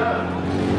Obrigado.